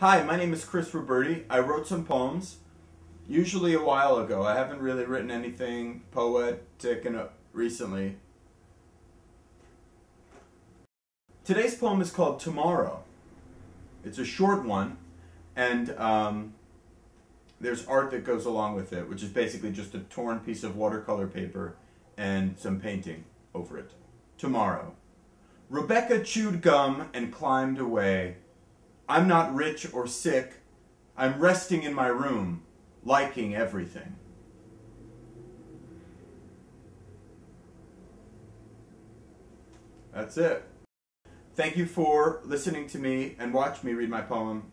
Hi, my name is Chris Roberti. I wrote some poems, usually a while ago. I haven't really written anything poetic recently. Today's poem is called Tomorrow. It's a short one, and um, there's art that goes along with it, which is basically just a torn piece of watercolor paper and some painting over it. Tomorrow. Rebecca chewed gum and climbed away. I'm not rich or sick. I'm resting in my room, liking everything. That's it. Thank you for listening to me and watch me read my poem